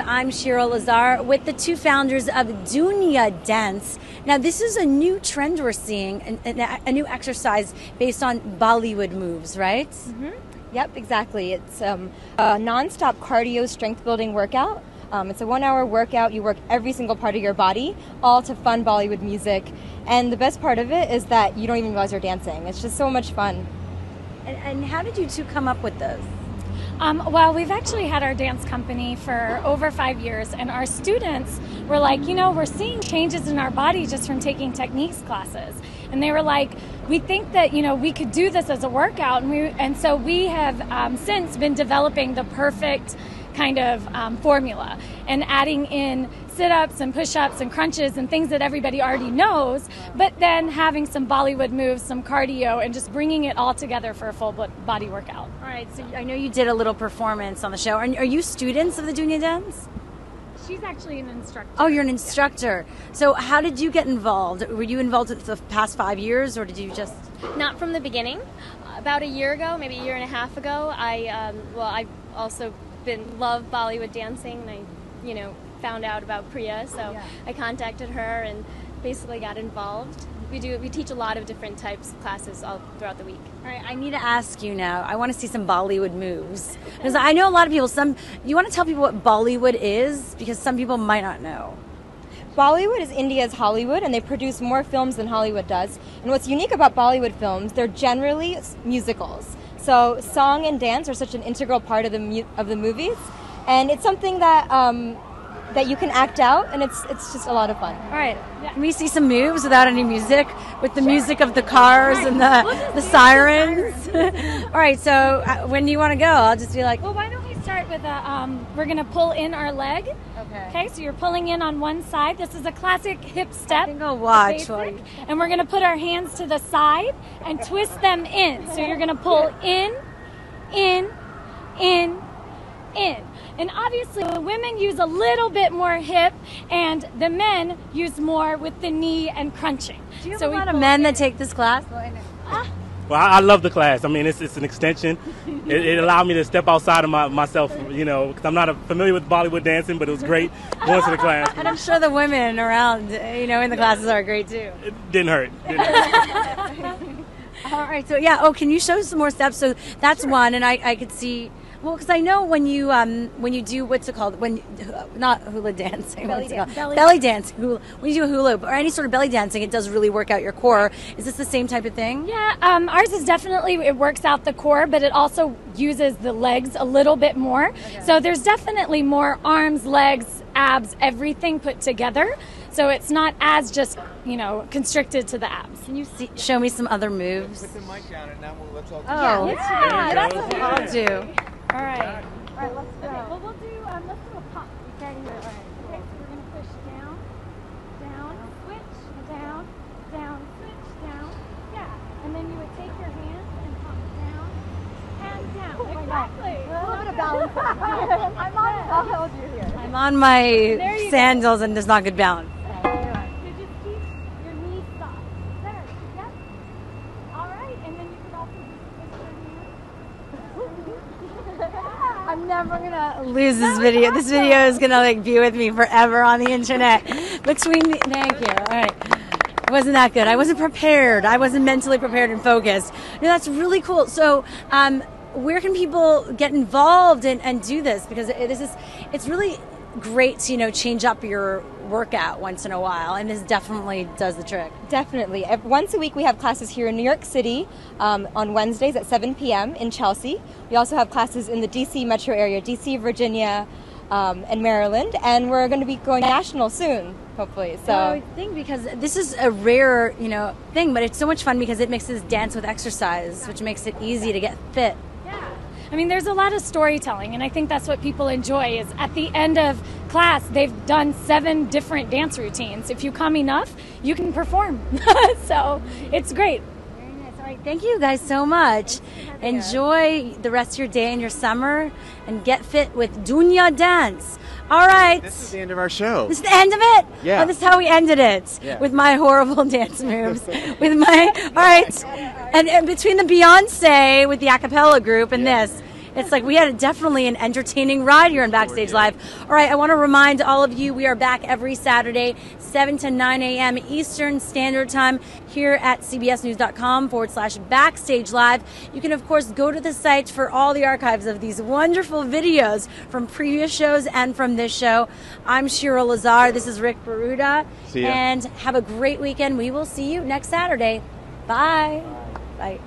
I'm Shira Lazar with the two founders of Dhoonya Dance. Now, this is a new trend we're seeing, a, a new exercise based on Bollywood moves, right? Mm-hmm. Yep, exactly. It's um, a non-stop cardio strength building workout. Um, it's a one-hour workout. You work every single part of your body, all to fun Bollywood music. And the best part of it is that you don't even realize you're dancing. It's just so much fun. And, and how did you two come up with this? Um, well, we've actually had our dance company for over five years, and our students were like, you know, we're seeing changes in our body just from taking techniques classes. And they were like, we think that you know we could do this as a workout, and we and so we have um, since been developing the perfect kind of um, formula and adding in sit ups and push ups and crunches and things that everybody already knows, but then having some Bollywood moves, some cardio, and just bringing it all together for a full body workout. All right, so I know you did a little performance on the show. Are, are you students of the Dhoonya Dance? She's actually an instructor. Oh, you're an instructor. Yeah. So, how did you get involved? Were you involved for the past five years, or did you just? Not from the beginning. About a year ago, maybe a year and a half ago, I um, well, I also been love Bollywood dancing, and I, you know, found out about Priya, so yeah. I contacted her and basically got involved. We do we teach a lot of different types of classes all throughout the week. All right, I need to ask you now. I want to see some Bollywood moves because I know a lot of people. Some you want to tell people what Bollywood is because some people might not know. Bollywood is India's Hollywood, and they produce more films than Hollywood does. And what's unique about Bollywood films, they're generally musicals. So song and dance are such an integral part of the mu- of the movies, and it's something that um, that you can act out, and it's it's just a lot of fun. All right, can we see some moves without any music, with the sure. music of the cars right. and the we'll the sirens? All right, so uh, when do you want to go? I'll just be like. Well, why don't we start with a? Um, we're gonna pull in our leg. Okay. Okay, so you're pulling in on one side. This is a classic hip step. I think I'll watch. And we're gonna put our hands to the side and twist them in. So you're gonna pull in, in, in, in. And obviously, the women use a little bit more hip, and the men use more with the knee and crunching. Do you have so a lot of men that take this class? Ah. Well, I, love the class. I mean, it's, it's an extension. it, it, allowed me to step outside of my, myself, you know, because I'm not a, familiar with Bollywood dancing, but it was great going to the class. And I'm sure the women around, you know, in the classes are great too. It didn't hurt. Didn't hurt. All right. So yeah. Oh, can you show some more steps? So that's sure. one, and I, I could see well, because I know when you um, when you do what's it called when not hula dancing belly, dan- belly, belly dancing hula, when you do a hula or any sort of belly dancing it does really work out your core. Is this the same type of thing? Yeah, um, ours is definitely it works out the core, but it also uses the legs a little bit more. Okay. So there's definitely more arms, legs, abs, everything put together. So it's not as just you know constricted to the abs. Can you see, show me some other moves? Put the mic down and now we'll let's all. Oh, yeah, yeah, that's what I'll do. All right. All right, let's go. Okay, well, we'll do, um, let's do a pump. Okay, here. All right. Okay, so we're going to push down, down, switch, down, down, switch, down. Yeah. And then you would take your hand and pop down and down. Oh exactly. A little bit of balance. I'm on, I'll hold you here. I'm on my sandals go. and there's not good balance. I'm never gonna lose this video. This video is gonna like be with me forever on the internet. Between the, thank you. All right. It wasn't that good. I wasn't prepared. I wasn't mentally prepared and focused. No, that's really cool. So, um, where can people get involved and, and do this? Because this is, it's really great to you know change up your workout once in a while, and this definitely does the trick. Definitely. Once a week, we have classes here in New York City um, on Wednesdays at 7 p.m. in Chelsea. We also have classes in the D.C. metro area, D.C., Virginia, um, and Maryland, and we're going to be going national soon, hopefully. So well, I think because this is a rare, you know, thing, but it's so much fun because it mixes dance with exercise, which makes it easy to get fit. I mean, there's a lot of storytelling, and I think that's what people enjoy. Is at the end of class, they've done seven different dance routines. If you come enough, you can perform. so it's great. Very nice. All right, thank you guys so much. Enjoy the rest of your day and your summer, and get fit with Dhoonya Dance. All right. This is the end of our show. This is the end of it? Yeah. Oh, this is how we ended it. Yeah. With my horrible dance moves. with my, all right. And, and, between the Beyonce with the a cappella group and yeah. this, It's like we had definitely an entertaining ride here in Backstage Live. All right, I want to remind all of you we are back every Saturday, 7 to 9 a.m. Eastern Standard Time here at cbsnews.com forward slash backstage live. You can, of course, go to the site for all the archives of these wonderful videos from previous shows and from this show. I'm Shira Lazar. This is Rick Baruda. See ya. And have a great weekend. We will see you next Saturday. Bye. Bye.